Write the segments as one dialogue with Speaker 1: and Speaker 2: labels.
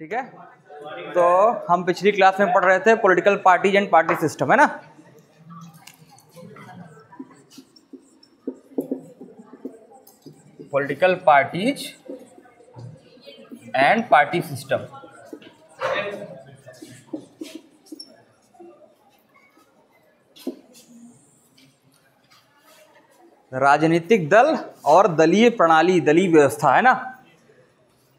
Speaker 1: ठीक है? तो हम पिछली क्लास में पढ़ रहे थे political parties and party system, है ना? Political parties and party system. राजनीतिक दल और दलीय प्रणाली, दलीय व्यवस्था, है ना?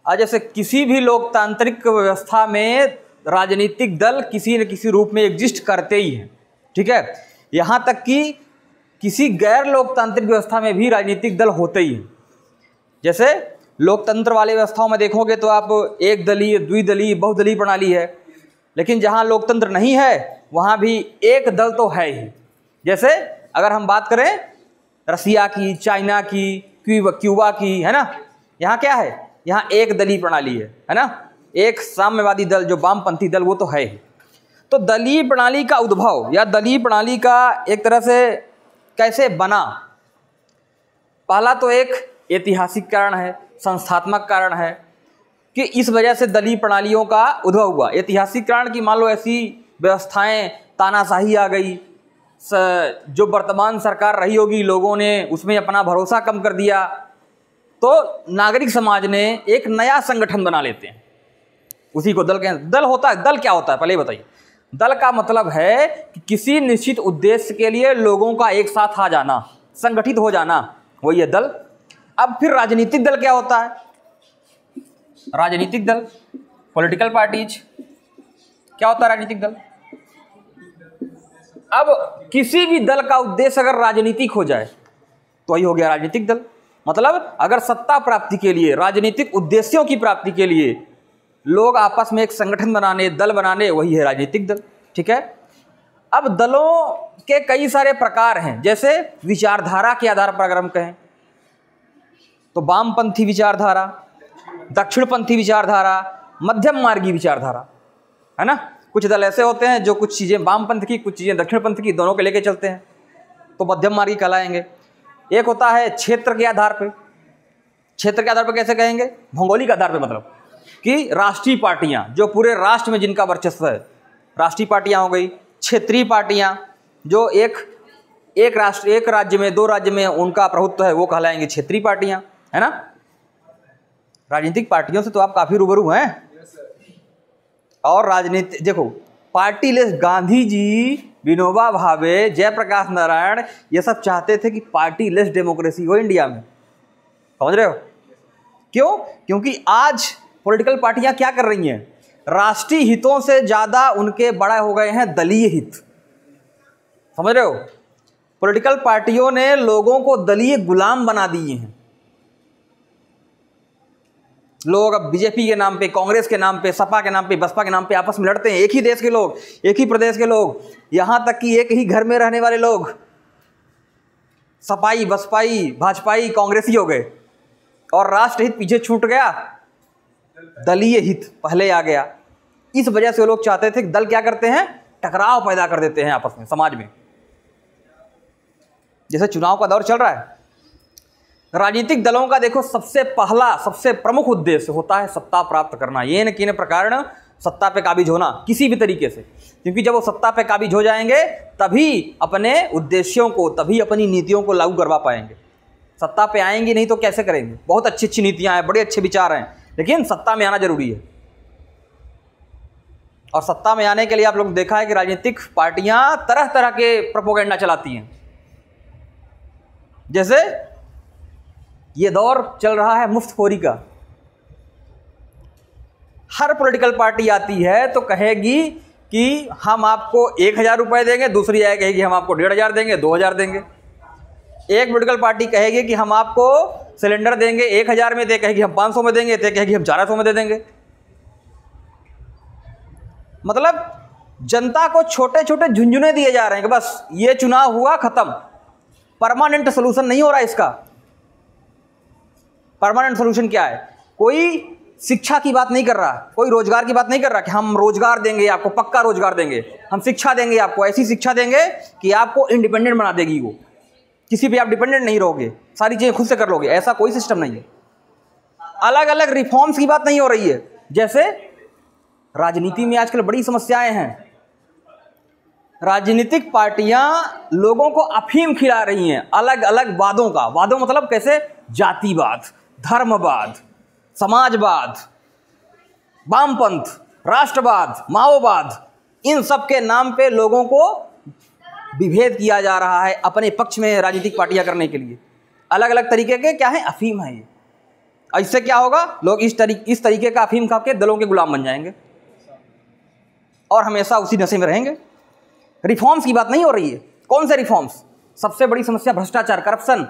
Speaker 1: आज जैसे किसी भी लोकतांत्रिक व्यवस्था में राजनीतिक दल किसी न किसी रूप में एग्जिस्ट करते ही हैं, ठीक है? यहाँ तक कि किसी गैर लोकतांत्रिक व्यवस्था में भी राजनीतिक दल होते ही हैं। जैसे लोकतंत्र वाले व्यवस्थाओं में देखोगे तो आप एक दलीय, द्विदलीय, बहुदलीय प्रणाली है, लेकिन जहाँ लोकतंत्र नहीं है, वहाँ भी एक दल तो है ही। जैसे अगर हम बात करें, रसिया की, चाइना की क्यूबा की, है ना? यहाँ क्या है? यहाँ एक दलीय प्रणाली है है ना? एक साम्यवादी दल, जो वामपंथी दल, वो तो है ही। तो दलीय प्रणाली का उद्भव या दलीय प्रणाली का एक तरह से कैसे बना? पहला तो एक ऐतिहासिक कारण है, संस्थात्मक कारण है कि इस वजह से दलीय प्रणालियों का उद्भव हुआ। ऐतिहासिक कारण की मान लो ऐसी व्यवस्थाएँ तानाशाही आ गई जो वर्तमान सरकार रही होगी, लोगों ने उसमें अपना भरोसा कम कर दिया तो नागरिक समाज ने एक नया संगठन बना लेते हैं। उसी को दल कहें दल होता है, दल क्या होता है? पहले बताइए। दल का मतलब है कि किसी निश्चित उद्देश्य के लिए लोगों का एक साथ आ जाना, संगठित हो जाना, वही है दल। अब फिर राजनीतिक दल क्या होता है? राजनीतिक दल पॉलिटिकल पार्टीज़ क्या होता है राजनीतिक दल? अब किसी भी दल का उद्देश्य अगर राजनीतिक हो जाए तो वही हो गया राजनीतिक दल। मतलब अगर सत्ता प्राप्ति के लिए, राजनीतिक उद्देश्यों की प्राप्ति के लिए लोग आपस में एक संगठन बनाने, दल बनाने, वही है राजनीतिक दल, ठीक है? अब दलों के कई सारे प्रकार हैं, जैसे विचारधारा के आधार पर अगर हम कहें तो वामपंथी विचारधारा, दक्षिणपंथी विचारधारा, मध्यम मार्गी विचारधारा, है ना? कुछ दल ऐसे होते हैं जो कुछ चीज़ें, वामपंथ की, कुछ चीज़ें दक्षिणपंथ की, दोनों के लेके चलते हैं तो मध्यम मार्गी कहलाएँगे। एक होता है क्षेत्र के आधार पर क्षेत्र के आधार पर कैसे कहेंगे? भौगोलिक आधार पर मतलब कि राष्ट्रीय पार्टियाँ, जो पूरे राष्ट्र में जिनका वर्चस्व है। राष्ट्रीय पार्टियाँ हो गई, क्षेत्रीय पार्टियाँ, जो एक एक राष्ट्र, एक राज्य में, दो राज्य में उनका प्रभुत्व है, वो कहलाएँगे क्षेत्रीय पार्टियाँ, है ना? राजनीतिक पार्टियों से तो आप काफ़ी रूबरू हैं। और राजनीति, देखो पार्टी लेस गांधी जी विनोबा भावे, जयप्रकाश नारायण, ये सब चाहते थे कि पार्टी लेस डेमोक्रेसी हो इंडिया में। समझ रहे हो? क्यों? क्योंकि आज पॉलिटिकल पार्टियाँ क्या कर रही हैं? राष्ट्रीय हितों से ज़्यादा उनके बड़ा हो गए हैं दलीय हित। समझ रहे हो? पॉलिटिकल पार्टियों ने लोगों को दलीय गुलाम बना दिए हैं। लोग अब बीजेपी के नाम पे, कांग्रेस के नाम पे, सपा के नाम पे, बसपा के नाम पे आपस में लड़ते हैं। एक ही देश के लोग, एक ही प्रदेश के लोग, यहाँ तक कि एक ही घर में रहने वाले लोग। सपाई, बसपाई, भाजपाई, कांग्रेसी हो गए। और राष्ट्रहित पीछे छूट गया। दलीय हित पहले आ गया। इस वजह से लोग चाहते थे कि दल क्या करते हैं? टकराव पैदा कर देते हैं आपस में, समाज में। जैसे चुनाव का दौर चल रहा है राजनीतिक दलों का देखो सबसे पहला, सबसे प्रमुख उद्देश्य होता है सत्ता प्राप्त करना। ये न किन प्रकार सत्ता पे काबिज होना, किसी भी तरीके से। क्योंकि जब वो सत्ता पे काबिज हो जाएँगे, तभी अपने उद्देश्यों को, तभी अपनी नीतियों को लागू करवा पाएँगे। सत्ता पे आएँगे नहीं तो कैसे करेंगे? बहुत अच्छी अच्छी नीतियाँ हैं, बड़े अच्छे विचार हैं, लेकिन सत्ता में आना ज़रूरी है। और सत्ता में आने के लिए आप लोग देखा है कि राजनीतिक पार्टियाँ तरह तरह के प्रोपोगेंडा चलाती हैं। जैसे ये दौर चल रहा है मुफ्तखोरी का। हर पॉलिटिकल पार्टी आती है तो कहेगी कि हम आपको एक हज़ार रुपये देंगे, दूसरी आए कहेगी हम आपको डेढ़ हज़ार देंगे, दो हज़ार देंगे। एक पोलिटिकल पार्टी कहेगी कि हम आपको सिलेंडर देंगे, एक हज़ार में दे कहेगी हम पाँच सौ में देंगे तो कहेगी हम चार सौ में दे देंगे। मतलब जनता को छोटे छोटे झुंझुने दिए जा रहे हैं कि बस ये चुनाव हुआ ख़त्म, परमानेंट सोल्यूशन नहीं हो रहा इसका। परमानेंट सोल्यूशन क्या है? कोई शिक्षा की बात नहीं कर रहा, कोई रोज़गार की बात नहीं कर रहा कि हम रोज़गार देंगे आपको पक्का रोज़गार देंगे। हम शिक्षा देंगे आपको ऐसी शिक्षा देंगे कि आपको इंडिपेंडेंट बना देगी वो। किसी पे आप डिपेंडेंट नहीं रहोगे, सारी चीज़ें खुद से कर लोगे, ऐसा कोई सिस्टम नहीं है। अलग अलग रिफॉर्म्स की बात नहीं हो रही है। जैसे राजनीति में आजकल बड़ी समस्याएँ हैं। राजनीतिक पार्टियाँ लोगों को अफीम खिला रही हैं अलग अलग वादों का। वादों मतलब कैसे? जातिवाद। धर्मवाद, समाजवाद, वामपंथ, राष्ट्रवाद, माओवाद, इन सब के नाम पे लोगों को विभेद किया जा रहा है अपने पक्ष में राजनीतिक पार्टियाँ करने के लिए। अलग अलग तरीके के क्या है? अफीम है ये। इससे क्या होगा? लोग इस तरीके इस तरीके का अफीम खा के दलों के गुलाम बन जाएँगे। और हमेशा उसी नशे में रहेंगे। रिफॉर्म्स की बात नहीं हो रही है। कौन से रिफॉर्म्स? सबसे बड़ी समस्या भ्रष्टाचार, करप्शन।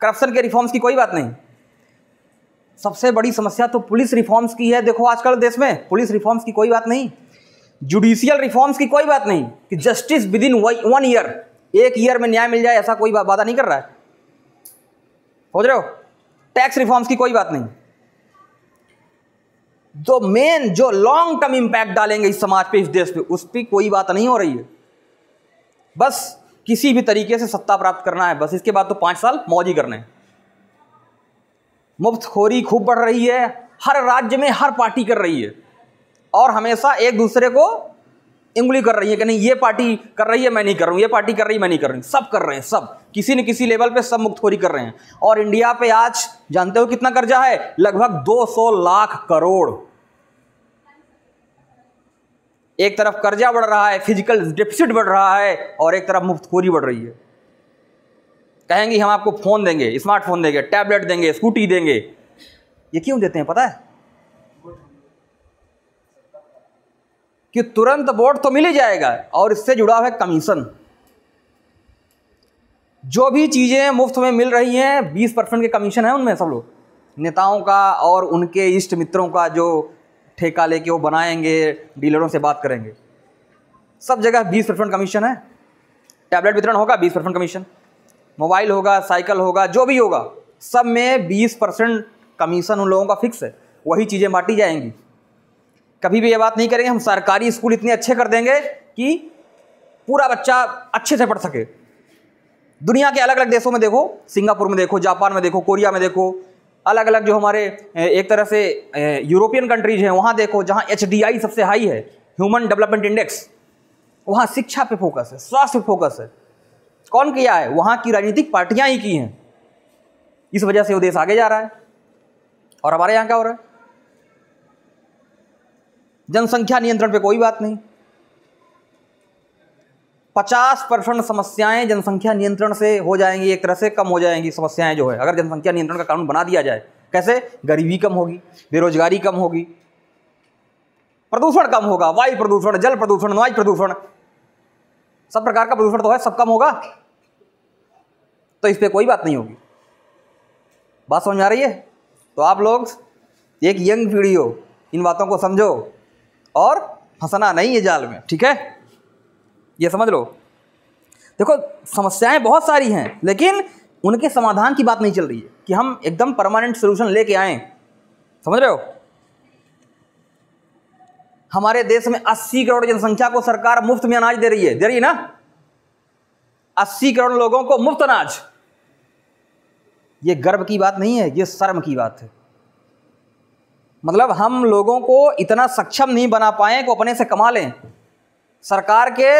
Speaker 1: करप्शन के रिफॉर्म्स की कोई बात नहीं। सबसे बड़ी समस्या तो पुलिस रिफॉर्म्स की है। देखो आजकल देश में पुलिस रिफॉर्म्स की कोई बात नहीं, जुडिशियल रिफॉर्म्स की कोई बात नहीं कि justice within one year, एक ईयर में न्याय मिल जाए, ऐसा कोई वादा नहीं कर रहा है। समझ रहे हो? टैक्स रिफॉर्म्स की कोई बात नहीं। जो मेन जो लॉन्ग टर्म इंपैक्ट डालेंगे इस समाज पे, इस देश पे, उस पर कोई बात नहीं हो रही है। बस किसी भी तरीके से सत्ता प्राप्त करना है। बस इसके बाद तो पाँच साल मौज ही करने मुफ़्त खोरी खूब बढ़ रही है, हर राज्य में हर पार्टी कर रही है। और हमेशा एक दूसरे को इंगली कर रही है कि नहीं, ये पार्टी कर रही है, मैं नहीं कर रहा हूँ, ये पार्टी कर रही है, मैं नहीं कर रही सब कर रहे हैं, सब। किसी न किसी लेवल पे सब मुक्तखोरी कर रहे हैं। और इंडिया पे आज, जानते हो कितना कर्जा है? लगभग 200 लाख करोड़। एक तरफ़ कर्जा बढ़ रहा है, फ़िज़िकल डिफिसिट बढ़ रहा है, और एक तरफ़ मुफ्तखोरी बढ़ रही है। कहेंगे, हम आपको फ़ोन देंगे, स्मार्टफ़ोन देंगे, टैबलेट देंगे, स्कूटी देंगे। ये क्यों देते हैं, पता है? कि तुरंत वोट तो मिल ही जाएगा और इससे जुड़ा हुआ है कमीशन। जो भी चीज़ें मुफ़्त में मिल रही हैं, बीस परसेंट के कमीशन है उनमें सब लोग। नेताओं का और उनके इष्ट मित्रों का जो ठेका लेके वो बनाएँगे, डीलरों से बात करेंगे। सब जगह बीस परसेंट कमीशन है। टैबलेट वितरण होगा, बीस परसेंट कमीशन। मोबाइल होगा, साइकिल होगा, जो भी होगा, सब में बीस परसेंट कमीशन उन लोगों का फिक्स है। वही चीज़ें बांटी जाएँगी। कभी भी ये बात नहीं करेंगे, हम सरकारी स्कूल इतने अच्छे कर देंगे कि पूरा बच्चा अच्छे से पढ़ सके। दुनिया के अलग अलग देशों में देखो, सिंगापुर में देखो, जापान में देखो, कोरिया में देखो अलग अलग जो हमारे एक तरह से यूरोपियन कंट्रीज़ हैं, वहाँ देखो जहाँ एच सबसे हाई है, ह्यूमन डेवलपमेंट इंडेक्स, वहाँ शिक्षा पे फोकस है, स्वास्थ्य पे फोकस है। कौन किया है? वहाँ की राजनीतिक पार्टियाँ ही की हैं। इस वजह से वो देश आगे जा रहा है और हमारे यहाँ क्या हो रहा है? जनसंख्या नियंत्रण पे कोई बात नहीं। पचास परसेंट समस्याएँ जनसंख्या नियंत्रण से हो जाएँगी, एक तरह से कम हो जाएँगी समस्याएँ जो है। अगर जनसंख्या नियंत्रण का कानून बना दिया जाए, कैसे? गरीबी कम होगी, बेरोजगारी कम होगी, प्रदूषण कम होगा, वायु प्रदूषण, जल प्रदूषण वायु प्रदूषण, सब प्रकार का प्रदूषण तो है, सब कम होगा। तो इस पर कोई बात नहीं होगी। बात समझ आ रही है? तो आप लोग एक यंग पीढ़ी हो, इन बातों को समझो और फंसना नहीं है जाल में, ठीक है? ये समझ लो। देखो, समस्याएँ बहुत सारी हैं, लेकिन उनके समाधान की बात नहीं चल रही है कि हम एकदम परमानेंट सोल्यूशन लेके आए। समझ रहे हो? हमारे देश में 80 करोड़ जनसंख्या को सरकार मुफ़्त में अनाज दे रही है। दे रही है ना? 80 करोड़ लोगों को मुफ़्त अनाज। ये गर्व की बात नहीं है, ये शर्म की बात है। मतलब हम लोगों को इतना सक्षम नहीं बना पाए कि अपने से कमा लें। सरकार के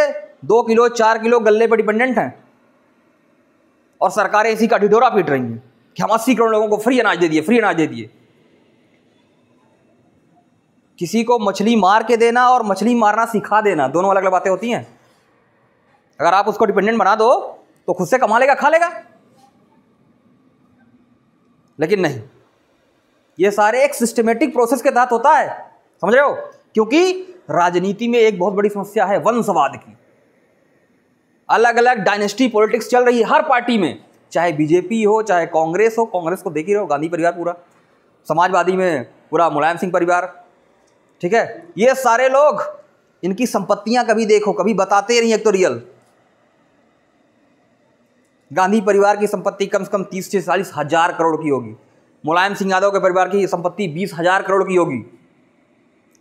Speaker 1: दो किलो, चार किलो गले पर डिपेंडेंट हैं। और सरकारें इसी का ढिढोरा पीट रही हैं कि हम अस्सी करोड़ लोगों को फ्री अनाज दे दिए फ्री अनाज दे दिए। किसी को मछली मार के देना और मछली मारना सिखा देना, दोनों अलग अलग बातें होती हैं। अगर आप उसको डिपेंडेंट बना दो तो खुद से कमा लेगा, खा लेगा। लेकिन नहीं। ये सारे एक सिस्टमेटिक प्रोसेस के तहत होता है। समझ रहे हो? क्योंकि राजनीति में एक बहुत बड़ी समस्या है, वंशवाद की। अलग अलग डायनेस्टी पॉलिटिक्स चल रही है हर पार्टी में। चाहे बीजेपी हो, चाहे कांग्रेस हो, कांग्रेस को देख ही रहो गांधी परिवार पूरा। समाजवादी में पूरा मुलायम सिंह परिवार। ठीक है? ये सारे लोग, इनकी संपत्तियाँ कभी देखो, कभी बताते नहीं एक तो रियल गांधी परिवार की संपत्ति कम से कम तीस से चालीस हज़ार करोड़ की होगी। मुलायम सिंह यादव के परिवार की संपत्ति बीस हज़ार करोड़ की होगी।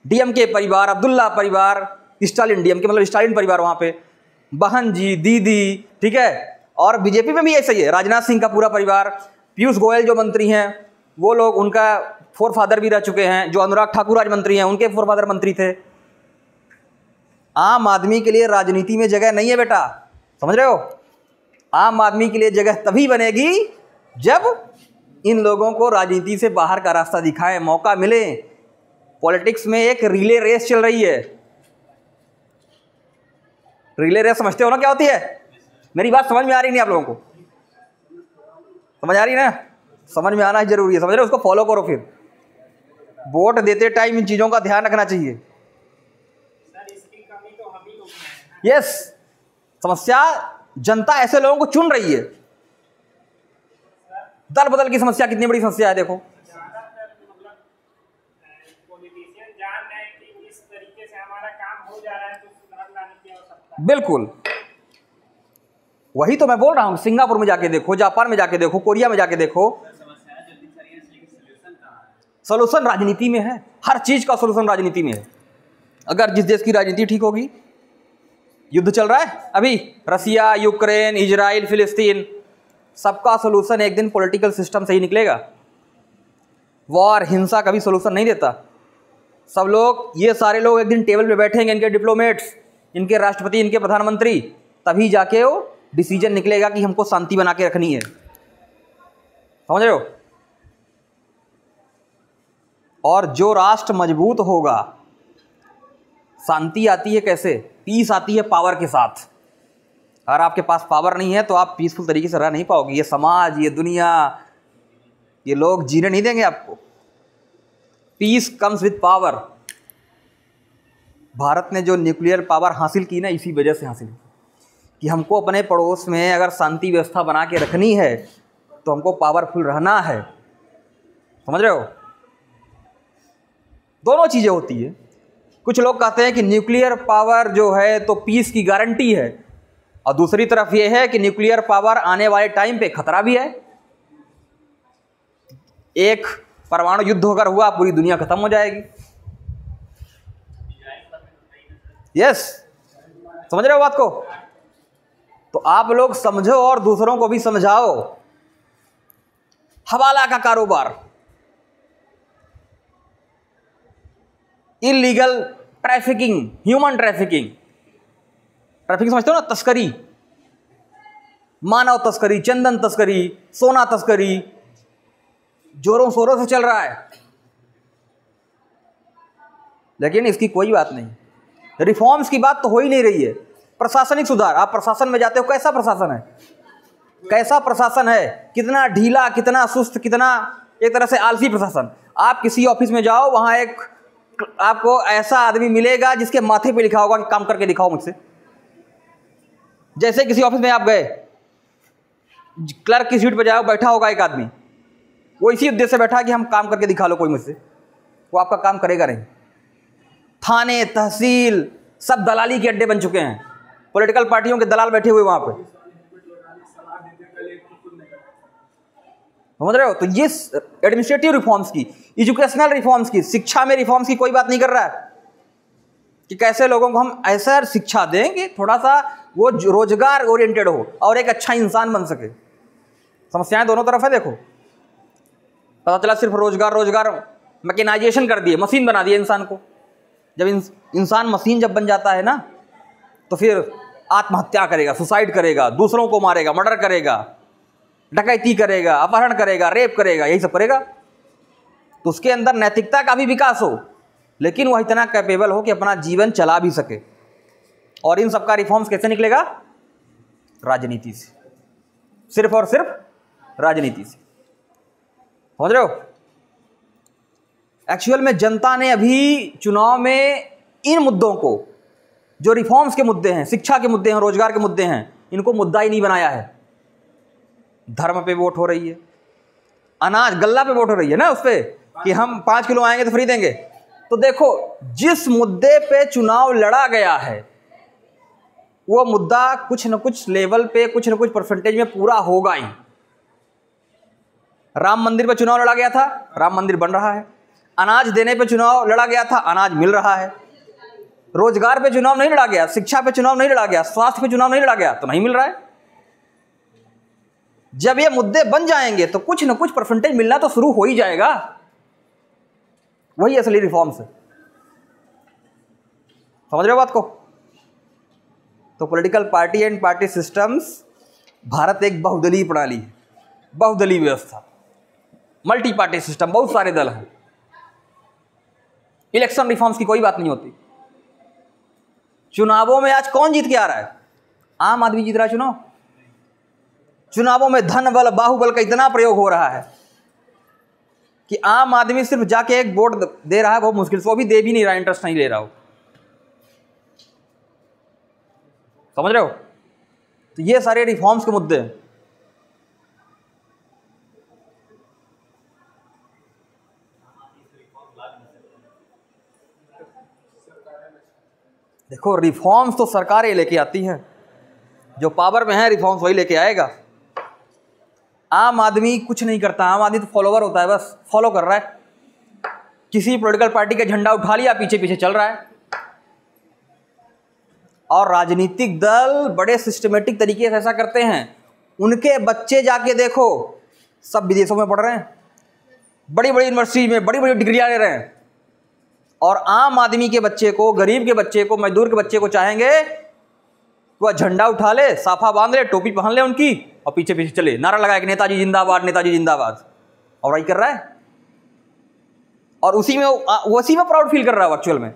Speaker 1: डीएम के परिवार, अब्दुल्ला परिवार, स्टालिन डीएम के मतलब स्टालिन परिवार वहाँ पे। बहन जी दीदी, ठीक है? और बीजेपी में भी ऐसा ही है। राजनाथ सिंह का पूरा परिवार, पीयूष गोयल जो मंत्री हैं, वो लोग, उनका फोर फादर भी रह चुके हैं, जो अनुराग ठाकुर आज मंत्री हैं, उनके फोर फादर मंत्री थे। आम आदमी के लिए राजनीति में जगह नहीं है बेटा। समझ रहे हो? आम आदमी के लिए जगह तभी बनेगी जब इन लोगों को राजनीति से बाहर का रास्ता दिखाएँ, मौका मिले। पॉलिटिक्स में एक रिले रेस चल रही है। रिले रेस समझते हो ना क्या होती है? मेरी बात समझ में आ रही नहीं आप लोगों को? समझ आ रही ना? समझ में आना ही ज़रूरी है। समझ रहे उसको फॉलो करो फिर। वोट देते टाइम इन चीज़ों का ध्यान रखना चाहिए। यस समस्या जनता ऐसे लोगों को चुन रही है। दल बदल की समस्या, कितनी बड़ी समस्या है, देखो। बिल्कुल। वही तो मैं बोल रहा हूँ, सिंगापुर में जाके देखो, जापान में जाके देखो, कोरिया में जाके देखो। सोल्यूशन राजनीति में है, हर चीज़ का सोल्यूशन राजनीति में है। अगर जिस देश की राजनीति ठीक होगी युद्ध चल रहा है? अभी रसिया, यूक्रेन, इजराइल, फिलिस्तीन, सबका सोल्यूशन एक दिन पॉलिटिकल सिस्टम से ही निकलेगा। वॉर हिंसा कभी सोल्यूशन नहीं देता। सब लोग, ये सारे लोग एक दिन टेबल पे बैठेंगे, इनके डिप्लोमेट्स इनके राष्ट्रपति, इनके प्रधानमंत्री, तभी जाके वो डिसीज़न निकलेगा कि हमको शांति बना के रखनी है। समझ रहे हो? और जो राष्ट्र मज़बूत होगा शांति आती है कैसे? पीस आती है पावर के साथ। अगर आपके पास पावर नहीं है तो आप पीसफुल तरीके से रह नहीं पाओगे। ये समाज, ये दुनिया, ये लोग जीने नहीं देंगे आपको। Peace comes with power Bharat ने जो न्यूक्लियर पावर हासिल की ना, इसी वजह से हासिल की कि हमको अपने पड़ोस में अगर शांति व्यवस्था बना के रखनी है तो हमको पावरफुल रहना है। समझ रहे हो? दोनों चीज़ें होती है। कुछ लोग कहते हैं कि न्यूक्लियर पावर जो है तो पीस की गारंटी है। और दूसरी तरफ़ यह है कि न्यूक्लियर पावर आने वाले टाइम पे खतरा भी है। एक परमाणु युद्ध अगर हुआ, पूरी दुनिया खत्म हो जाएगी। यस समझ रहे हो बात को? तो आप लोग समझो और दूसरों को भी समझाओ। हवाला का कारोबार। Illegal trafficking human trafficking trafficking समझते हो ना? तस्करी. मानव तस्करी, चंदन तस्करी, सोना तस्करी. जोरों शोरों से चल रहा है. लेकिन इसकी कोई बात नहीं. रिफॉर्म्स की बात तो हो ही नहीं रही है. प्रशासनिक सुधार. आप प्रशासन में जाते हो, कैसा प्रशासन है? कैसा प्रशासन है? कितना ढीला, कितना सुस्त, कितना एक तरह से आलसी प्रशासन. आप किसी ऑफ़िस में जाओ, वहाँ एक आपको ऐसा आदमी मिलेगा जिसके माथे पे लिखा होगा कि काम करके दिखाओ मुझसे। जैसे किसी ऑफ़िस में आप गए, क्लर्क की सीट पर जाओ, बैठा होगा एक आदमी। वो इसी उद्देश्य से बैठा कि हम काम करके दिखा लो कोई मुझसे। वो आपका काम करेगा नहीं। थाने, तहसील, सब दलाली के अड्डे बन चुके हैं। पॉलिटिकल पार्टियों के दलाल बैठे हुए वहाँ पे। समझ रहे हो? तो ये एडमिनिस्ट्रेटिव रिफॉर्म्स की एजुकेशनल रिफॉर्म्स की, शिक्षा में रिफॉर्म्स की कोई बात नहीं कर रहा है। कि कैसे लोगों को हम ऐसा शिक्षा देंगे थोड़ा सा वो रोज़गार ओरिएंटेड हो और एक अच्छा इंसान बन सके। समस्याएँ दोनों तरफ़ है, देखो। पता चला सिर्फ़ रोज़गार रोज़गार मैकेनाइजेशन कर दिए मशीन बना दिए इंसान को। जब इंसान मशीन जब बन जाता है ना तो फिर आत्महत्या करेगा सुसाइड करेगा, दूसरों को मारेगा मर्डर करेगा, डकैती करेगा, अपहरण करेगा रेप करेगा, यही सब करेगा। तो उसके अंदर नैतिकता का भी विकास हो, लेकिन वह इतना कैपेबल हो कि अपना जीवन चला भी सके। और इन सबका रिफॉर्म्स कैसे निकलेगा? राजनीति से। सिर्फ़ और सिर्फ़ राजनीति से। समझ रहे हो? एक्चुअल में जनता ने अभी चुनाव में इन मुद्दों को, जो रिफॉर्म्स के मुद्दे हैं, शिक्षा के मुद्दे हैं, रोज़गार के मुद्दे हैं, इनको मुद्दा ही नहीं बनाया है। धर्म पे वोट हो रही है। अनाज गल्ला पे वोट हो रही है ना उस पर कि हम पाँच किलो आएँगे तो फ्री देंगे। तो देखो, जिस मुद्दे पे चुनाव लड़ा गया है, वो मुद्दा कुछ न कुछ लेवल पे, कुछ न कुछ परसेंटेज में पूरा होगा ही। राम मंदिर पे चुनाव लड़ा गया था, राम मंदिर बन रहा है। अनाज देने पे चुनाव लड़ा गया था, अनाज मिल रहा है। रोज़गार पे चुनाव नहीं लड़ा गया, शिक्षा पे चुनाव नहीं लड़ा गया, स्वास्थ्य पे चुनाव नहीं लड़ा गया तो नहीं मिल रहा है। जब ये मुद्दे बन जाएँगे तो कुछ न कुछ परसेंटेज मिलना तो शुरू हो ही जाएगा। वही असली रिफॉर्म्स समझ रहे हो बात को? तो political party and party systems Bharat एक बहुदलीय प्रणाली है, बहुदलीय व्यवस्था। मल्टी पार्टी सिस्टम बहुत सारे दल हैं। इलेक्शन रिफॉर्म्स की कोई बात नहीं होती। चुनावों में आज कौन जीत के आ रहा है? आम आदमी जीत रहा है चुनाव। चुनावों में धन, बल, बाहुबल का इतना प्रयोग हो रहा है। कि आम आदमी सिर्फ़ जाके एक वोट दे रहा है बहुत मुश्किल से, वो भी दे भी नहीं रहा इंटरेस्ट नहीं ले रहा हो समझ रहे हो? तो ये सारे रिफॉर्म्स के मुद्दे हैं। देखो रिफॉर्म्स तो सरकारें लेके आती हैं। जो पावर में है रिफॉर्म्स वही लेके आएगा। आम आदमी कुछ नहीं करता, आम आदमी तो फॉलोवर होता है, बस फॉलो कर रहा है। किसी पोलिटिकल पार्टी का झंडा उठा लिया, पीछे पीछे चल रहा है। और राजनीतिक दल बड़े सिस्टमेटिक तरीके से ऐसा करते हैं। उनके बच्चे जाके देखो, सब विदेशों में पढ़ रहे हैं। बड़ी बड़ी यूनिवर्सिटी में बड़ी बड़ी डिग्रियाँ ले रहे हैं। और आम आदमी के बच्चे को, गरीब के बच्चे को, मजदूर के बच्चे को चाहेंगे वह झंडा उठा ले, साफा बाँध ले, टोपी पहन ले उनकी और पीछे पीछे चले। नारा लगाए कि नेताजी जिंदाबाद नेताजी जिंदाबाद। और वही कर रहा है? और उसी में उसी में प्राउड फील कर रहा है एक्चुअल में।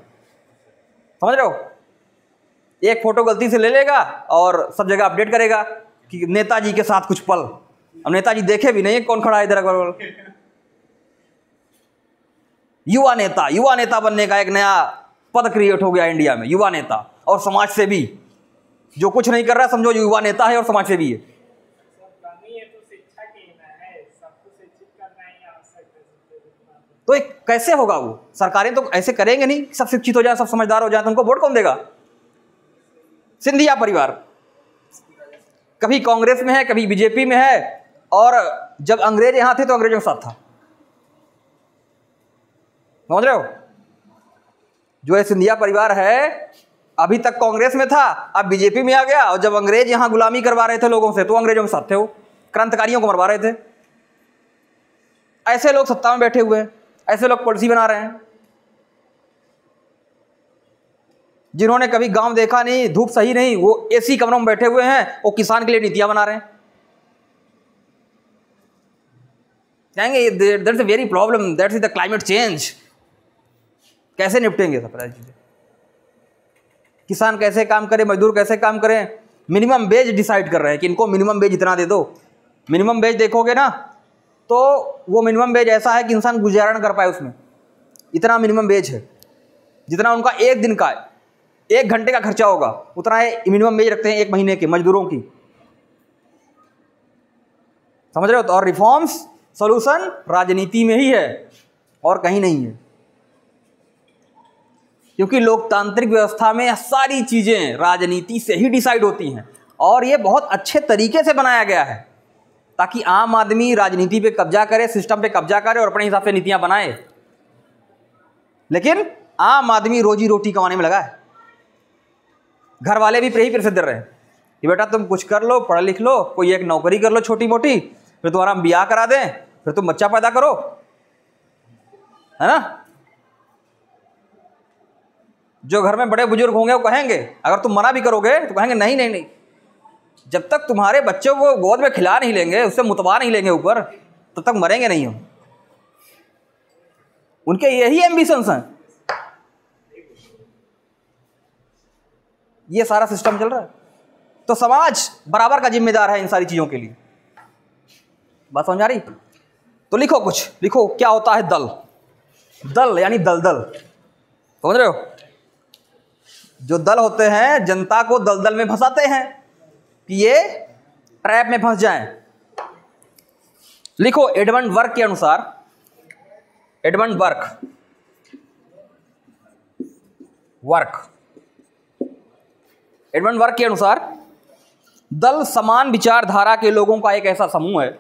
Speaker 1: समझ रहे हो? एक फ़ोटो गलती से ले लेगा और सब जगह अपडेट करेगा कि नेताजी के साथ कुछ पल। अब नेताजी देखे भी नहीं, कौन खड़ा है इधर युवा नेता युवा नेता बनने का एक नया पद क्रिएट हो गया इंडिया में, युवा नेता और समाज से भी जो कुछ नहीं कर रहा समझो युवा नेता है और समाज से भी है। तो एक कैसे होगा वो? सरकारें तो ऐसे करेंगे नहीं सब शिक्षित हो जाए, सब समझदार हो जाए तो उनको वोट कौन देगा? सिंधिया परिवार। कभी कांग्रेस में है, कभी बीजेपी में है, और जब अंग्रेज़ यहाँ थे तो अंग्रेज़ों के साथ था। समझ रहे हो? जो है सिंधिया परिवार है अभी तक कांग्रेस में था अब बीजेपी में आ गया और जब अंग्रेज़ यहाँ गुलामी करवा रहे थे लोगों से तो अंग्रेज़ों के साथ थे वो क्रांतिकारियों को मरवा रहे थे ऐसे लोग सत्ता में बैठे हुए हैं ऐसे लोग पॉलिसी बना रहे हैं जिन्होंने कभी गाँव देखा नहीं धूप सही नहीं वो एसी कमरों में बैठे हुए हैं वो किसान के लिए नीतियाँ बना रहे हैं कहेंगे is a very problem that is the climate change कैसे निपटेंगे सब चीज़ें किसान कैसे काम करे, मजदूर कैसे काम करें? मिनिमम वेज डिसाइड कर रहे हैं कि इनको मिनिमम वेज इतना दे दो। मिनिमम वेज देखोगे ना तो वो मिनिमम वेज ऐसा है कि इंसान गुजारा न कर पाए उसमें। इतना मिनिमम वेज है। जितना उनका एक दिन का, एक घंटे का खर्चा होगा, उतना मिनिमम वेज रखते हैं एक महीने के, मजदूरों की। समझ रहे हो? तो और रिफॉर्म्स सोल्यूशन राजनीति में ही है और कहीं नहीं है। क्योंकि लोकतांत्रिक व्यवस्था में सारी चीज़ें राजनीति से ही डिसाइड होती हैं और ये बहुत अच्छे तरीके से बनाया गया है ताकि आम आदमी राजनीति पे कब्जा करे, सिस्टम पे कब्जा करे और अपने हिसाब से नीतियाँ बनाए। लेकिन आम आदमी रोजी रोटी कमाने में लगा है। घर वाले भी यही प्रसिद्ध रहे कि बेटा तुम कुछ कर लो, पढ़ लिख लो, कोई एक नौकरी कर लो छोटी मोटी फिर तुम्हारा हम ब्याह करा दें, फिर तुम बच्चा पैदा करो। है ना? जो घर में बड़े बुज़ुर्ग होंगे वो कहेंगे, अगर तुम मना भी करोगे तो कहेंगे, नहीं नहीं नहीं। जब तक तुम्हारे बच्चों को गोद में खिला नहीं लेंगे, उससे मुतवा नहीं लेंगे ऊपर, तब तक मरेंगे नहीं हम। उनके यही एम्बिशंस हैं। ये सारा सिस्टम चल रहा है। तो समाज बराबर का जिम्मेदार है इन सारी चीज़ों के लिए। बात समझ आ रही? तो लिखो कुछ, लिखो क्या होता है दल। दल यानी दलदल। समझ रहे हो? जो दल होते हैं, जनता को दलदल में फंसाते हैं कि ये ट्रैप में फंस जाएँ। लिखो एडमंड वर्क के अनुसार, Edmund Burke Burke, Edmund Burke के अनुसार, दल समान विचारधारा के लोगों का एक ऐसा समूह है।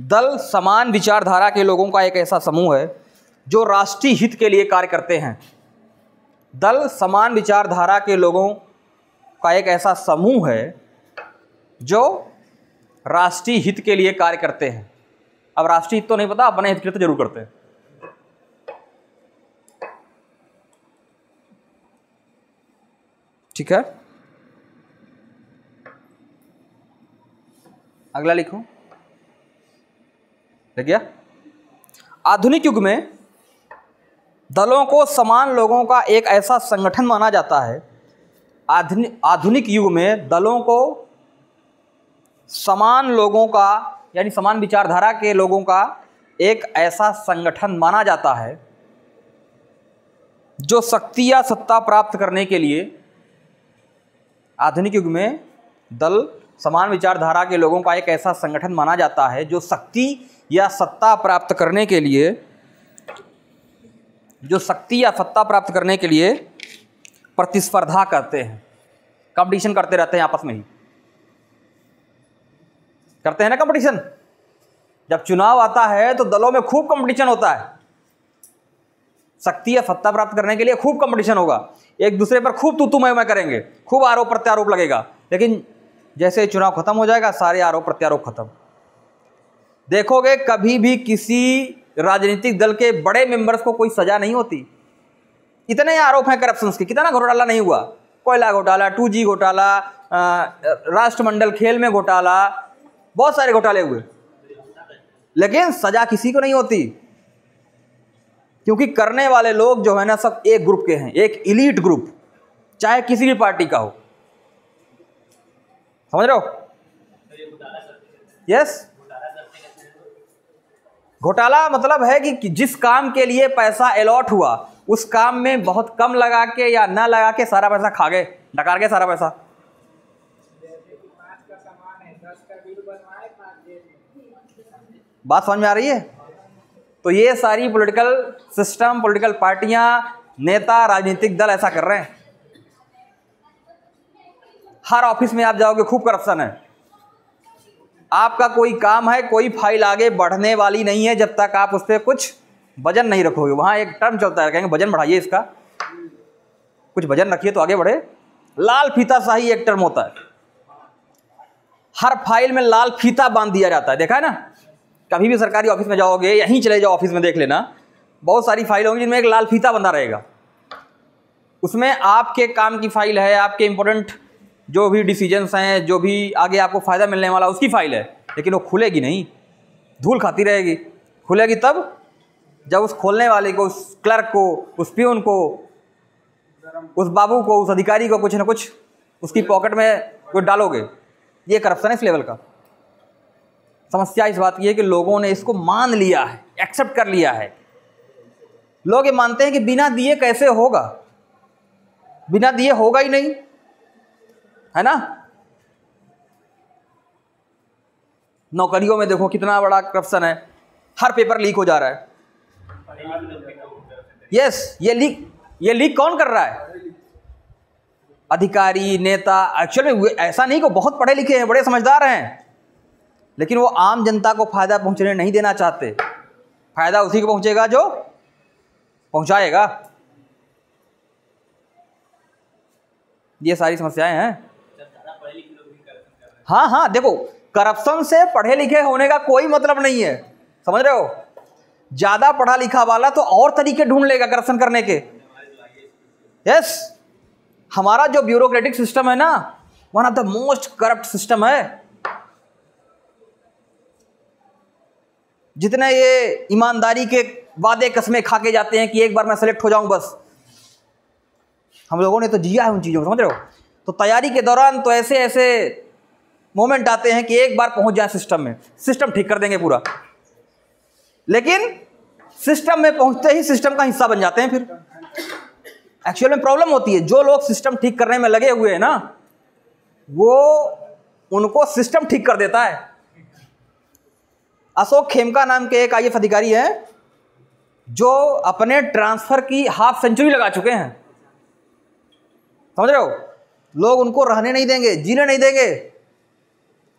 Speaker 1: दल समान विचारधारा के लोगों का एक ऐसा समूह है जो राष्ट्रीय हित के लिए कार्य करते हैं। दल समान विचारधारा के लोगों का एक ऐसा समूह है जो राष्ट्रीय हित के लिए कार्य करते हैं। अब राष्ट्रीय हित तो नहीं पता, अपने हित के तो ज़रूर करते हैं। ठीक है? अगला लिखो। लग गया? आधुनिक युग में दलों को समान लोगों का एक ऐसा संगठन माना जाता है। आधुनिक आधुनिक युग में दलों को समान लोगों का, यानी समान विचारधारा के लोगों का एक ऐसा संगठन माना जाता है, जो शक्ति या सत्ता प्राप्त करने के लिए आधुनिक युग में दल समान विचारधारा के लोगों का एक ऐसा संगठन माना जाता है, जो शक्ति या सत्ता प्राप्त करने के लिए जो शक्ति या सत्ता प्राप्त करने के लिए प्रतिस्पर्धा करते हैं। कंपटीशन करते रहते हैं आपस में ही। करते हैं ना कंपटीशन? जब चुनाव आता है तो दलों में खूब कंपटीशन होता है। शक्ति या सत्ता प्राप्त करने के लिए खूब कंपटीशन होगा। एक दूसरे पर खूब तू मैं मैं करेंगे। खूब आरोप प्रत्यारोप लगेगा। लेकिन जैसे चुनाव खत्म हो जाएगा, सारे आरोप प्रत्यारोप खत्म। देखोगे कभी भी किसी राजनीतिक दल के बड़े मेंबर्स को कोई सजा नहीं होती। इतने आरोप हैं करप्शन के। कितना घोटाला नहीं हुआ। कोयला घोटाला, टू जी घोटाला राष्ट्रमंडल खेल में घोटाला, बहुत सारे घोटाले हुए। लेकिन सजा किसी को नहीं होती। क्योंकि करने वाले लोग जो है ना, सब एक ग्रुप के हैं, एक इलीट ग्रुप चाहे किसी भी पार्टी का हो। समझ रहे हो? यस घोटाला मतलब है कि जिस काम के लिए पैसा अलॉट हुआ, उस काम में बहुत कम लगा के या ना लगा के सारा पैसा खा गए डकार के सारा पैसा। बात समझ में आ रही है? तो ये सारी पॉलिटिकल सिस्टम पॉलिटिकल पार्टियाँ, नेता, राजनीतिक दल ऐसा कर रहे हैं। हर ऑफ़िस में आप जाओगे, खूब करप्शन है। आपका कोई काम है, कोई फ़ाइल आगे बढ़ने वाली नहीं है, जब तक आप उस पर कुछ वज़न नहीं रखोगे। वहाँ एक टर्म चलता है, कहेंगे वज़न बढ़ाइए इसका। कुछ वज़न रखिए तो आगे बढ़े। लाल फीता शाही एक टर्म होता है। हर फ़ाइल में लाल फीता बाँध दिया जाता है। देखा है ना? कभी भी सरकारी ऑफ़िस में जाओगे, यहीं चले जाओ ऑफ़िस में देख लेना। बहुत सारी फ़ाइल होंगी जिनमें एक लाल फीता बंधा रहेगा। उसमें आपके काम की फ़ाइल है, आपके इंपॉर्टेंट जो भी डिसीजंस हैं, जो भी आगे आपको फ़ायदा मिलने वाला, उसकी फ़ाइल है। लेकिन वो खुलेगी नहीं। धूल खाती रहेगी। खुलेगी तब जब उस खोलने वाले को, उस क्लर्क को, उस प्यून को, उस बाबू को, उस अधिकारी को कुछ ना कुछ उसकी पॉकेट में कुछ डालोगे। ये करप्शन है इस लेवल का। समस्या इस बात की है कि लोगों ने इसको मान लिया है एक्सेप्ट कर लिया है। लोग ये मानते हैं कि बिना दिए कैसे होगा? बिना दिए होगा ही नहीं। है ना? नौकरियों में देखो कितना बड़ा करप्शन है। हर पेपर लीक हो जा रहा है। यस ये लीक ये लीक कौन कर रहा है? अधिकारी, नेता एक्चुअल में ऐसा नहीं कि बहुत पढ़े लिखे हैं, बड़े समझदार हैं। लेकिन वो आम जनता को फ़ायदा पहुँचने नहीं देना चाहते। फ़ायदा उसी को पहुंचेगा जो पहुंचाएगा। ये सारी समस्याएँ हैं। हाँ हाँ देखो करप्शन से पढ़े लिखे होने का कोई मतलब नहीं है। समझ रहे हो? ज़्यादा पढ़ा लिखा वाला तो और तरीके ढूंढ लेगा करप्शन करने के। यस हमारा जो ब्यूरोक्रेटिक सिस्टम है ना one of the most corrupt system है। जितने ये ईमानदारी के वादे कस्में खा के जाते हैं कि एक बार मैं सेलेक्ट हो जाऊँ बस। हम लोगों ने तो जिया है उन चीज़ों को, समझ रहे हो? तो तैयारी के दौरान तो ऐसे ऐसे मोमेंट आते हैं कि एक बार पहुँच जाए सिस्टम में। सिस्टम ठीक कर देंगे पूरा। लेकिन सिस्टम में पहुँचते ही सिस्टम का हिस्सा बन जाते हैं फिर। एक्चुअल में प्रॉब्लम होती है। जो लोग सिस्टम ठीक करने में लगे हुए हैं ना, वो उनको सिस्टम ठीक कर देता है। अशोक खेमका नाम के एक आई अधिकारी हैं, जो अपने ट्रांसफ़र की हाफ़ सेंचुरी लगा चुके हैं। समझ रहे हो? लोग उनको रहने नहीं देंगे, जीने नहीं देंगे।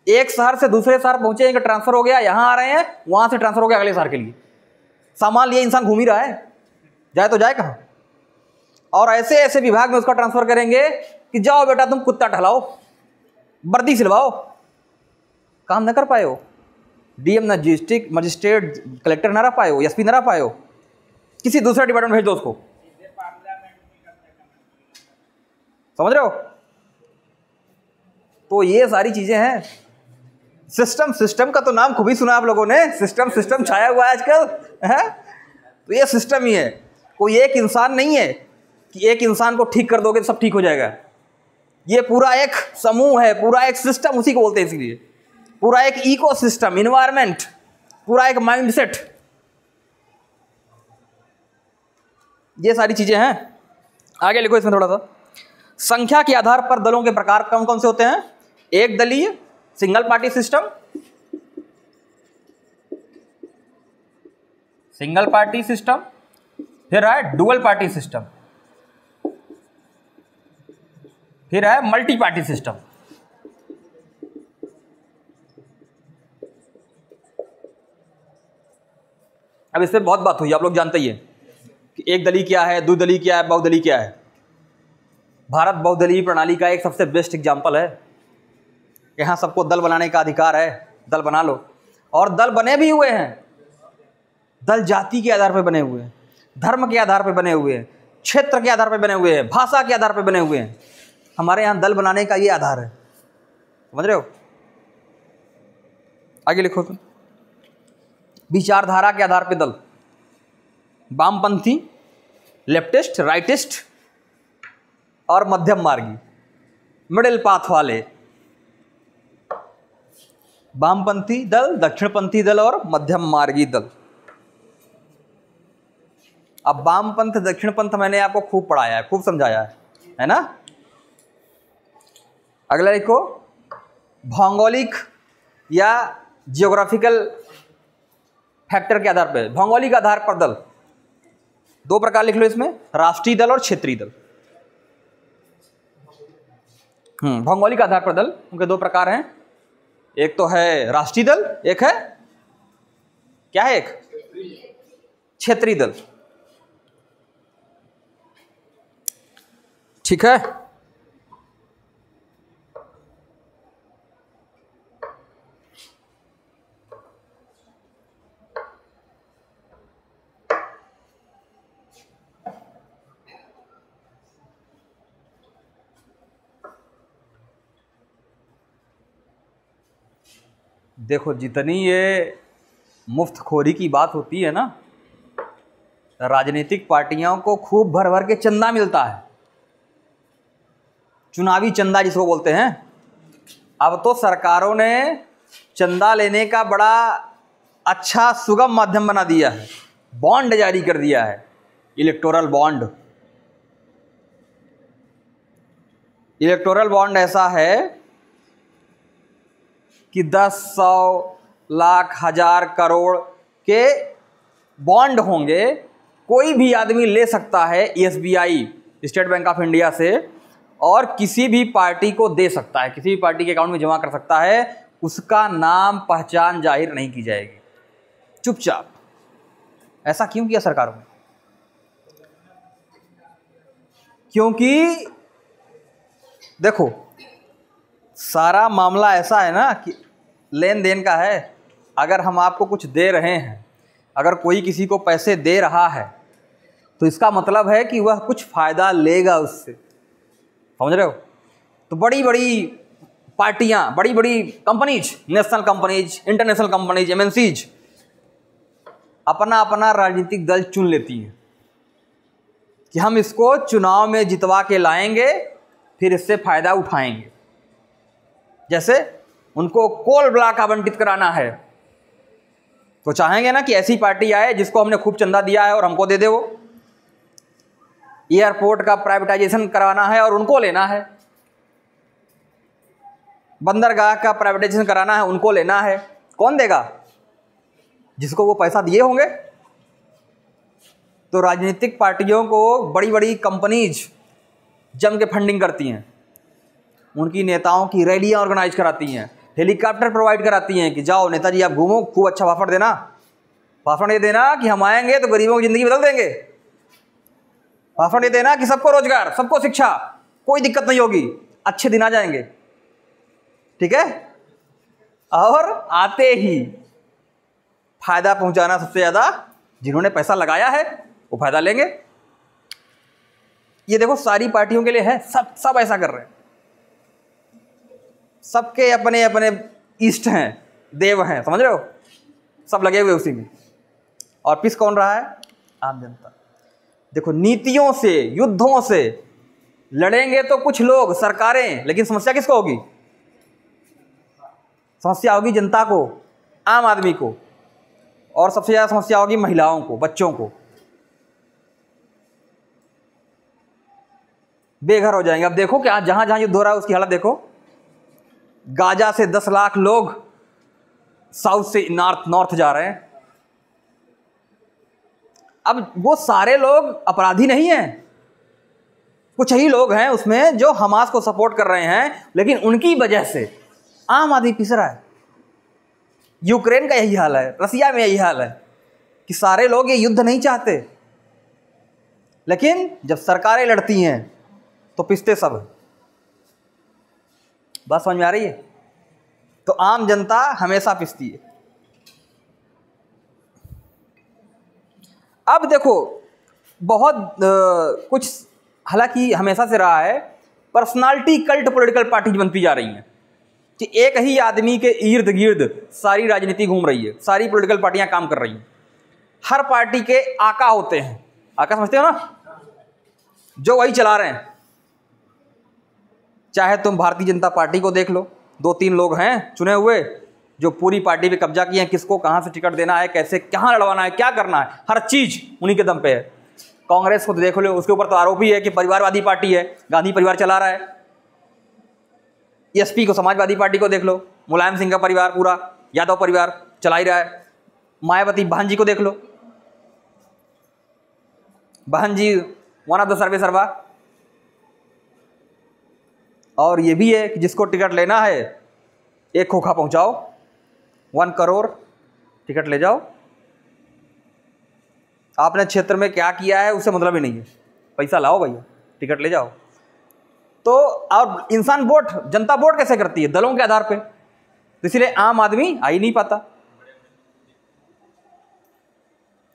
Speaker 1: एक शहर से दूसरे शहर पहुँचे, इनका ट्रांसफ़र हो गया, यहाँ आ रहे हैं, वहाँ से ट्रांसफ़र हो गया अगले शहर के लिए। सामान लिए, इंसान घूम ही रहा है। जाए तो जाए कहाँ? और ऐसे ऐसे विभाग में उसका ट्रांसफ़र करेंगे कि जाओ बेटा, तुम कुत्ता टहलाओ, वर्दी सिलवाओ, काम ना कर पाए हो। डीएम न डिस्ट्रिक्ट मजिस्ट्रेट कलेक्टर ना रह पाए हो एसपी ना रह पाए हो। किसी दूसरे डिपार्टमेंट भेज दो उसको। समझ रहे हो? तो ये सारी चीज़ें हैं। सिस्टम सिस्टम का तो नाम खूब ही सुना आप लोगों ने। सिस्टम सिस्टम छाया हुआ है आजकल, है? तो ये सिस्टम ही है। कोई एक इंसान नहीं है कि एक इंसान को ठीक कर दोगे तो सब ठीक हो जाएगा। ये पूरा एक समूह है, पूरा एक सिस्टम, उसी को बोलते हैं इसलिए। पूरा एक इको सिस्टम इन्वायरमेंट पूरा एक माइंडसेट ये सारी चीज़ें हैं। आगे लिखो इसमें थोड़ा सा। संख्या के आधार पर दलों के प्रकार कौन कौन से होते हैं? एक दलीय single party system single party system फिर है डुअल पार्टी सिस्टम फिर है मल्टी पार्टी सिस्टम अब इस पर बहुत बात हुई, आप लोग जानते ही हैं कि एक दली क्या है, दो दली क्या है बहुदली क्या है। भारत बहुदलीय प्रणाली का एक सबसे बेस्ट एग्ज़ाम्पल है। यहाँ सबको दल बनाने का अधिकार है, दल बना लो। और दल बने भी हुए हैं। दल जाति के आधार पर बने हुए हैं, धर्म के आधार पर बने हुए हैं, क्षेत्र के आधार पर बने हुए हैं, भाषा के आधार पर बने हुए हैं। हमारे यहाँ दल बनाने का ये आधार है। समझ रहे हो? आगे लिखो तुम। विचारधारा के आधार पर दल। वामपंथी, लेफ्टिस्ट, राइटिस्ट और मध्यम मार्गी, मिडिल पाथ वाले। वामपंथी दल, दक्षिणपंथी दल और मध्यम मार्गी दल। अब वामपंथ, दक्षिणपंथ मैंने आपको खूब पढ़ाया है, खूब समझाया है है ना? अगला लिखो भौगोलिक या जियोग्राफिकल फैक्टर के आधार पर भौगोलिक आधार पर दल। दो प्रकार लिख लो इसमें, राष्ट्रीय दल और क्षेत्रीय दल। हम्म भौगोलिक आधार पर दल, उनके दो प्रकार हैं। एक तो है राष्ट्रीय दल एक है क्या है एक? क्षेत्रीय दल। ठीक है? देखो, जितनी ये मुफ्तखोरी की बात होती है ना, राजनीतिक पार्टियों को खूब भर भर के चंदा मिलता है। चुनावी चंदा जिसको बोलते हैं। अब तो सरकारों ने चंदा लेने का बड़ा अच्छा सुगम माध्यम बना दिया है। बॉन्ड जारी कर दिया है। Electoral bond. इलेक्टोरल बॉन्ड ऐसा है कि दस सौ लाख हज़ार करोड़ के बॉन्ड होंगे। कोई भी आदमी ले सकता है SBI State Bank of India से, और किसी भी पार्टी को दे सकता है। किसी भी पार्टी के अकाउंट में जमा कर सकता है। उसका नाम पहचान ज़ाहिर नहीं की जाएगी। चुपचाप। ऐसा क्यों किया सरकारों ने? क्योंकि देखो सारा मामला ऐसा है ना कि लेन देन का है, अगर हम आपको कुछ दे रहे हैं, अगर कोई किसी को पैसे दे रहा है तो इसका मतलब है कि वह कुछ फ़ायदा लेगा उससे। समझ रहे हो? तो बड़ी बड़ी पार्टियाँ बड़ी बड़ी companies, national companies, international companies MNCs अपना अपना राजनीतिक दल चुन लेती हैं कि हम इसको चुनाव में जितवा के लाएँगे, फिर इससे फ़ायदा उठाएँगे। जैसे उनको कोल ब्लॉक आवंटित कराना है। तो चाहेंगे ना कि ऐसी पार्टी आए जिसको हमने खूब चंदा दिया है और हमको दे दे वो। एयरपोर्ट का प्राइवेटाइजेशन कराना है और उनको लेना है। बंदरगाह का प्राइवेटाइजेशन कराना है, उनको लेना है। कौन देगा? जिसको वो पैसा दिए होंगे। तो राजनीतिक पार्टियों को बड़ी बड़ी कंपनीज़ जम के फंडिंग करती हैं। उनकी नेताओं की रैलियाँ ऑर्गेनाइज कराती हैं हेलीकॉप्टर प्रोवाइड कराती हैं कि जाओ नेताजी आप घूमो, खूब अच्छा भाषण देना। भाषण ये देना कि हम आएँगे तो गरीबों की ज़िंदगी बदल देंगे। भाषण ये देना कि सबको रोज़गार, सबको शिक्षा, कोई दिक्कत नहीं होगी, अच्छे दिन आ जाएँगे। ठीक है? और आते ही फ़ायदा पहुंचाना सबसे ज़्यादा जिन्होंने पैसा लगाया है, वो फ़ायदा लेंगे। ये देखो सारी पार्टियों के लिए है, सब सब ऐसा कर रहे हैं। सबके अपने अपने इष्ट हैं, देव हैं, समझ रहे हो? सब लगे हुए उसी में। और पिस कौन रहा है? आम जनता। देखो, नीतियों से, युद्धों से लड़ेंगे तो कुछ लोग, सरकारें, लेकिन समस्या किसको होगी? समस्या होगी जनता को, आम आदमी को, और सबसे ज़्यादा समस्या होगी महिलाओं को, बच्चों को। बेघर हो जाएँगे। अब देखो कि जहाँ जहाँ युद्ध हो रहा है, उसकी हालत देखो। गाजा से दस लाख लोग साउथ से नॉर्थ नॉर्थ जा रहे हैं। अब वो सारे लोग अपराधी नहीं हैं। कुछ ही लोग हैं उसमें जो हमास को सपोर्ट कर रहे हैं, लेकिन उनकी वजह से आम आदमी पिस रहा है। यूक्रेन का यही हाल है, रसिया में यही हाल है कि सारे लोग ये युद्ध नहीं चाहते। लेकिन जब सरकारें लड़ती हैं तो पिसते सब। बात समझ में आ रही है? तो आम जनता हमेशा पिसती है। अब देखो बहुत आ, कुछ हालाँकि हमेशा से रहा है पर्सनालिटी कल्ट पॉलिटिकल पार्टीज़ बनती जा रही हैं। कि एक ही आदमी के इर्द गिर्द सारी राजनीति घूम रही है सारी पॉलिटिकल पार्टियाँ काम कर रही हैं। हर पार्टी के आका होते हैं। आका समझते हो ना? जो वही चला रहे हैं। चाहे तुम भारतीय जनता पार्टी को देख लो, दो तीन लोग हैं चुने हुए, जो पूरी पार्टी पे कब्जा किए हैं, किसको कहाँ से टिकट देना है, कैसे, कहाँ लड़वाना है, क्या करना है, हर चीज़ उन्हीं के दम पे है। कांग्रेस को तो देख लो, उसके ऊपर तो आरोप ही है कि परिवारवादी पार्टी है, गांधी परिवार चला रहा है। एसपी को समाजवादी पार्टी को देख लो, मुलायम सिंह का परिवार पूरा, यादव परिवार चला ही रहा है। मायावती बहन जी को देख लो। बहन जी वन ऑफ़ द सर्वे सर्वा और ये भी है कि जिसको टिकट लेना है, एक खोखा पहुंचाओ वन करोड़ टिकट ले जाओ। आपने क्षेत्र में क्या किया है, उससे मतलब ही नहीं है। पैसा लाओ भैया, टिकट ले जाओ। तो और इंसान वोट, जनता वोट कैसे करती है? दलों के आधार पे। इसलिए आम आदमी आ ही नहीं पाता।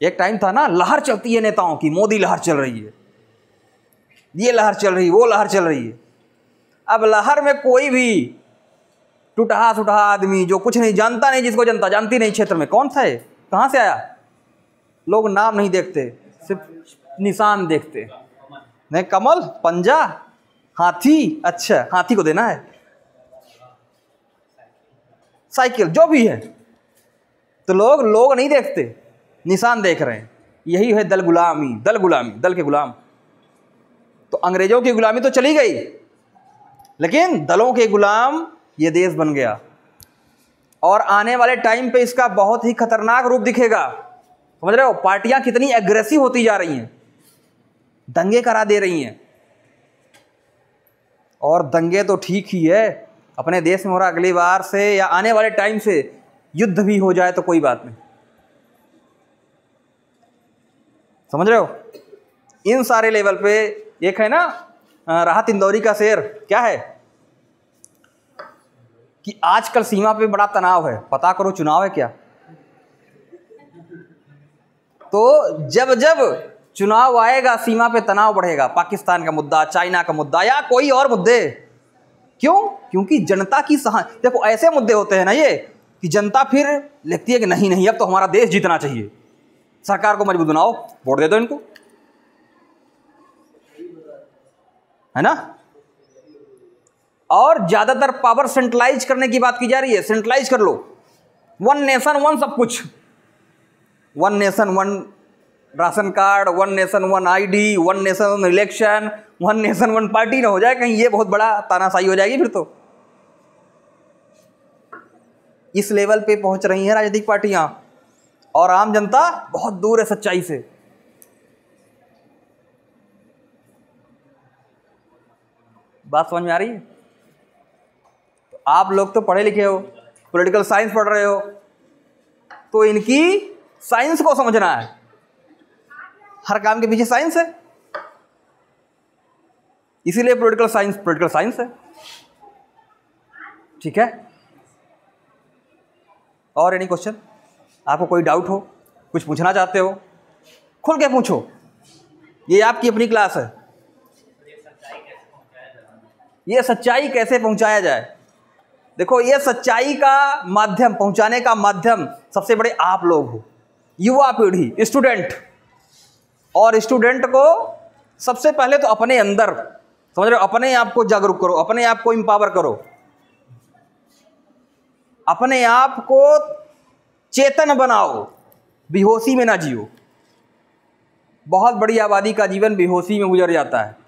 Speaker 1: एक टाइम था ना, लहर चलती है नेताओं की, मोदी लहर चल रही है। ये लहर चल रही है वो लहर चल रही है। अब लहर में कोई भी टूटहा सुटहा आदमी जो कुछ नहीं जानता नहीं, जिसको जनता जानती नहीं क्षेत्र में, कौन सा है? कहाँ से आया? लोग नाम नहीं देखते, सिर्फ़ निशान देखते। नहीं, कमल, पंजा, हाथी अच्छा हाथी को देना है। साइकिल, जो भी है। तो लोग लोग नहीं देखते, निशान देख रहे हैं। यही है दल गुलामी दल गुलामी, दल के गुलाम। तो अंग्रेज़ों की गुलामी तो चली गई। लेकिन दलों के गुलाम ये देश बन गया। और आने वाले टाइम पे इसका बहुत ही खतरनाक रूप दिखेगा। समझ रहे हो? पार्टियाँ कितनी एग्रेसिव होती जा रही हैं। दंगे करा दे रही हैं। और दंगे तो ठीक ही है। अपने देश में हो रहा अगली बार से या आने वाले टाइम से युद्ध भी हो जाए तो कोई बात नहीं। समझ रहे हो? इन सारे लेवल पे एक है ना राहत इंदौरी का शेर। क्या है? कि आजकल सीमा पे बड़ा तनाव है। पता करो चुनाव है क्या? तो जब जब चुनाव आएगा, सीमा पे तनाव बढ़ेगा। पाकिस्तान का मुद्दा, चाइना का मुद्दा, या कोई और मुद्दे। क्यों? क्योंकि जनता की सहा, देखो, ऐसे मुद्दे होते हैं ना ये, कि जनता फिर लिखती है कि नहीं नहीं, अब तो हमारा देश जीतना चाहिए। सरकार को मज़बूत बनाओ, वोट दे दो इनको। है ना? और ज़्यादातर पावर सेंट्रलाइज करने की बात की जा रही है सेंट्रलाइज कर लो। वन नेशन वन सब कुछ। One nation one ration card one nation one ID one nation one election one nation one party ना हो जाए, कहीं ये बहुत बड़ा तानाशाही हो जाएगी फिर तो। इस लेवल पे पहुँच रही हैं राजनीतिक पार्टियाँ। और आम जनता बहुत दूर है सच्चाई से। बात समझ में आ रही है? तो आप लोग तो पढ़े लिखे हो पॉलिटिकल साइंस पढ़ रहे हो तो इनकी साइंस को समझना है। हर काम के पीछे साइंस है। इसीलिए पॉलिटिकल साइंस पॉलिटिकल साइंस है। ठीक है? और एनी क्वेश्चन आपको कोई डाउट हो, कुछ पूछना चाहते हो, खुल के पूछो। ये आपकी अपनी क्लास है। ये सच्चाई कैसे पहुँचाया जाए? देखो, ये सच्चाई का माध्यम, पहुँचाने का माध्यम सबसे बड़े आप लोग हो। युवा पीढ़ी, स्टूडेंट। और स्टूडेंट को सबसे पहले तो अपने अंदर, समझ रहे हो, अपने आप को जागरूक करो, अपने आप को इम्पावर करो। अपने आप को चेतन बनाओ, बेहोशी में ना जियो। बहुत बड़ी आबादी का जीवन बेहोशी में गुजर जाता है।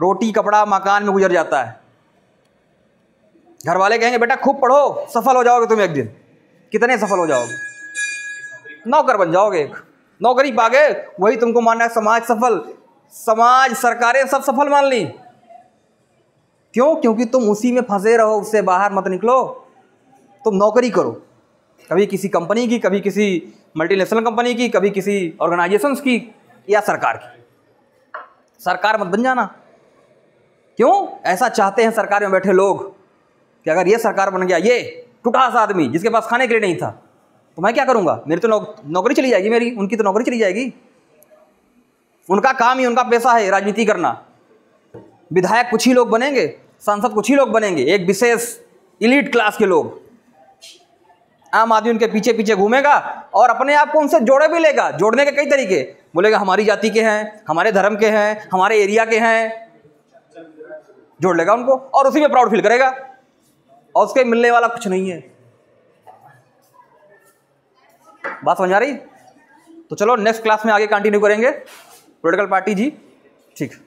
Speaker 1: रोटी, कपड़ा मकान में गुजर जाता है। घर वाले कहेंगे, बेटा, खूब पढ़ो, सफल हो जाओगे तुम एक दिन। कितने सफल हो जाओगे? नौकर बन जाओगे एक। नौकरी पागे, वही तुमको मानना है, समाज सफल। समाज, सरकारें सब सफल मान ली। क्यों? क्योंकि तुम उसी में फंसे रहो, उससे बाहर मत निकलो। तुम नौकरी करो। कभी किसी कंपनी की, कभी किसी मल्टीनेशनल कंपनी की, कभी किसी ऑर्गेनाइजेशंस की या सरकार की। सरकार मत बन जाना। क्यों? ऐसा चाहते हैं सरकार में बैठे लोग कि अगर ये सरकार बन गया, ये टुटास आदमी जिसके पास खाने के लिए नहीं था तो मैं क्या करूँगा? मेरी तो नौकरी चली जाएगी मेरी, उनकी तो नौकरी चली जाएगी। उनका काम ही, उनका पैसा है राजनीति करना। विधायक कुछ ही लोग बनेंगे, सांसद कुछ ही लोग बनेंगे, एक विशेष इलीट क्लास के लोग। आम आदमी उनके पीछे पीछे घूमेगा और अपने आप को उनसे जोड़े भी लेगा, जोड़ने के कई तरीके। बोलेगा, हमारी जाति के हैं, हमारे धर्म के हैं, हमारे एरिया के हैं जोड़ लेगा उनको और उसी में प्राउड फील करेगा। और उसके मिलने वाला कुछ नहीं है। बात समझ आ रही? तो चलो नेक्स्ट क्लास में आगे कंटिन्यू करेंगे। पोलिटिकल पार्टी जी, ठीक।